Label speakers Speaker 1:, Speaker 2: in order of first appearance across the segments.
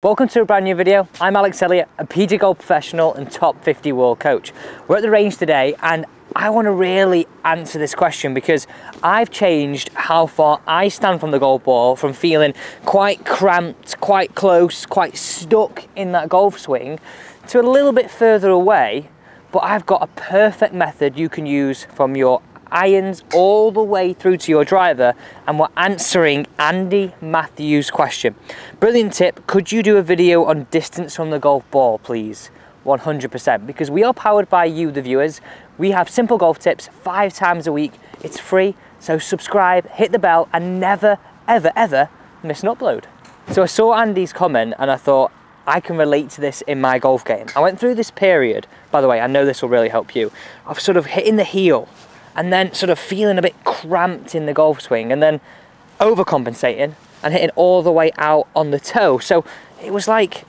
Speaker 1: Welcome to a brand new video. I'm Alex Elliott, a PGA Golf professional and top 50 world coach. We're at the range today and I want to really answer this question because I've changed how far I stand from the golf ball from feeling quite cramped, quite close, quite stuck in that golf swing to a little bit further away but I've got a perfect method you can use from your irons all the way through to your driver and we're answering Andy Matthews' question. Brilliant tip, could you do a video on distance from the golf ball please? 100% because we are powered by you the viewers. We have simple golf tips five times a week. It's free, so subscribe, hit the bell and never, ever, ever miss an upload. So I saw Andy's comment and I thought, I can relate to this in my golf game. I went through this period, by the way, I know this will really help you, of sort of hitting the heel and then sort of feeling a bit cramped in the golf swing and then overcompensating and hitting all the way out on the toe. So it was like,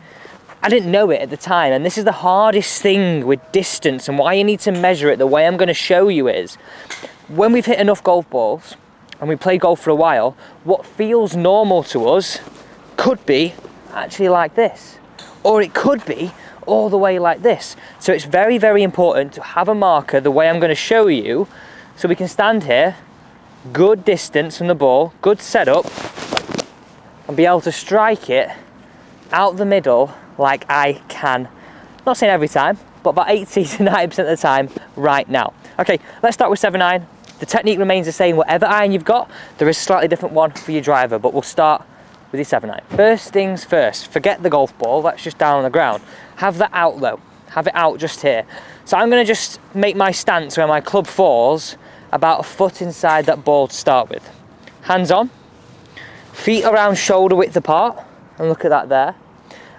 Speaker 1: I didn't know it at the time. And this is the hardest thing with distance and why you need to measure it the way I'm going to show you is when we've hit enough golf balls and we play golf for a while, what feels normal to us could be actually like this. Or it could be all the way like this. So it's very, very important to have a marker the way I'm going to show you so we can stand here, good distance from the ball, good setup, and be able to strike it out the middle like I can. Not saying every time, but about 80 to 90% of the time right now. Okay, let's start with 7 iron. The technique remains the same, whatever iron you've got, there is a slightly different one for your driver, but we'll start with your 7 iron. First things first, forget the golf ball, that's just down on the ground. Have that out though, have it out just here. So I'm gonna just make my stance where my club falls about a foot inside that ball to start with. Hands on, feet around shoulder width apart, and look at that there.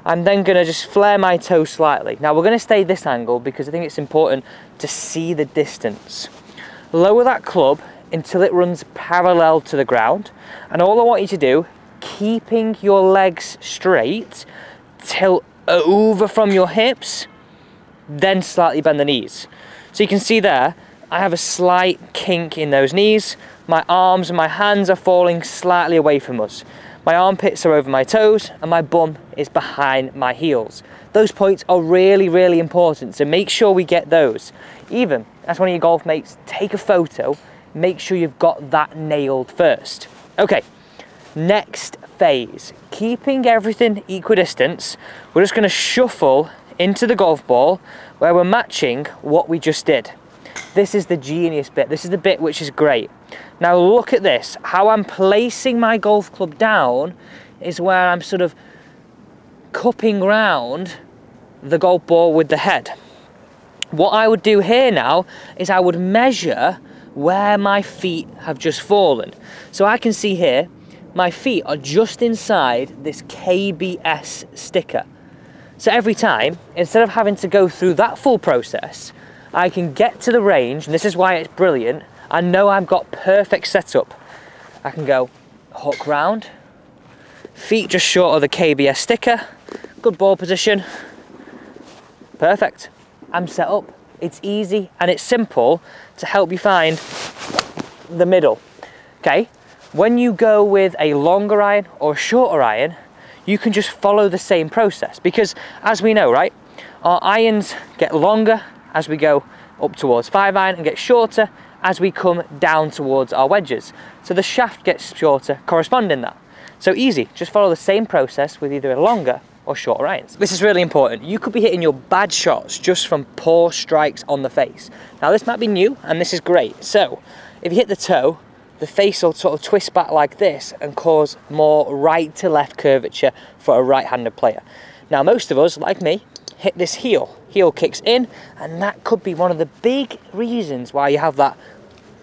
Speaker 1: I'm then gonna just flare my toes slightly. Now we're gonna stay this angle because I think it's important to see the distance. Lower that club until it runs parallel to the ground. And all I want you to do, keeping your legs straight, tilt over from your hips, then slightly bend the knees. So you can see there, I have a slight kink in those knees. My arms and my hands are falling slightly away from us. My armpits are over my toes and my bum is behind my heels. Those points are really, really important, so make sure we get those. Even as one of your golf mates, take a photo, make sure you've got that nailed first. Okay, next phase. Keeping everything equidistant, we're just gonna shuffle into the golf ball where we're matching what we just did. This is the genius bit. This is the bit which is great. Now look at this. How I'm placing my golf club down is where I'm sort of cupping round the golf ball with the head. What I would do here now is I would measure where my feet have just fallen. So I can see here, my feet are just inside this KBS sticker. So every time, instead of having to go through that full process, I can get to the range, and this is why it's brilliant. I know I've got perfect setup. I can go hook round, feet just short of the KBS sticker, good ball position, perfect. I'm set up. It's easy and it's simple to help you find the middle. Okay, when you go with a longer iron or a shorter iron, you can just follow the same process because as we know, right, our irons get longer as we go up towards five iron and get shorter as we come down towards our wedges. So the shaft gets shorter corresponding that. So easy, just follow the same process with either a longer or shorter irons. This is really important. You could be hitting your bad shots just from poor strikes on the face. Now this might be new and this is great. So if you hit the toe, the face will sort of twist back like this and cause more right to left curvature for a right-handed player. Now most of us, like me, hit this heel. Heel kicks in, and that could be one of the big reasons why you have that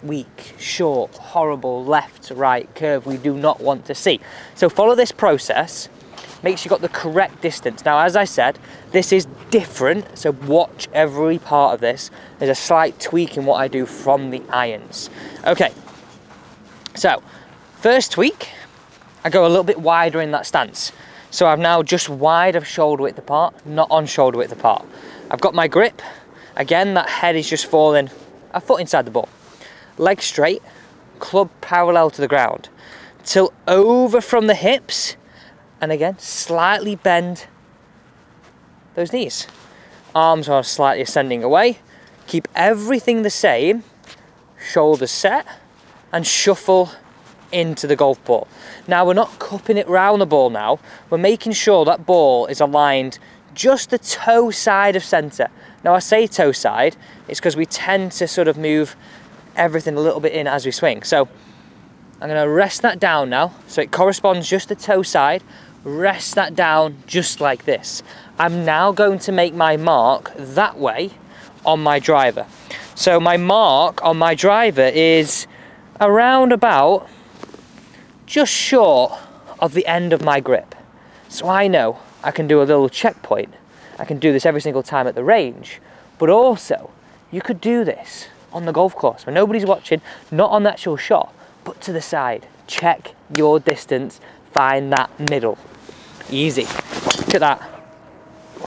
Speaker 1: weak, short, horrible left to right curve we do not want to see. So follow this process, make sure you got the correct distance. Now, as I said, this is different, so watch every part of this. There's a slight tweak in what I do from the irons. Okay, so first tweak, I go a little bit wider in that stance. So I'm now just wide of shoulder width apart, not on shoulder width apart. I've got my grip. Again, that head is just falling a foot inside the ball. Leg straight, club parallel to the ground. Tilt over from the hips And again, slightly bend those knees. Arms are slightly ascending away. Keep everything the same. Shoulders set and shuffle into the golf ball. Now we're not cupping it round the ball now. We're making sure that ball is aligned just the toe side of centre. Now I say toe side, it's because we tend to sort of move everything a little bit in as we swing. So I'm gonna rest that down now. So it corresponds just the toe side. Rest that down just like this. I'm now going to make my mark that way on my driver. So my mark on my driver is around about just short of the end of my grip. So I know I can do a little checkpoint. I can do this every single time at the range, but also you could do this on the golf course when nobody's watching, not on the actual shot, but to the side. Check your distance, find that middle. Easy. Look at that.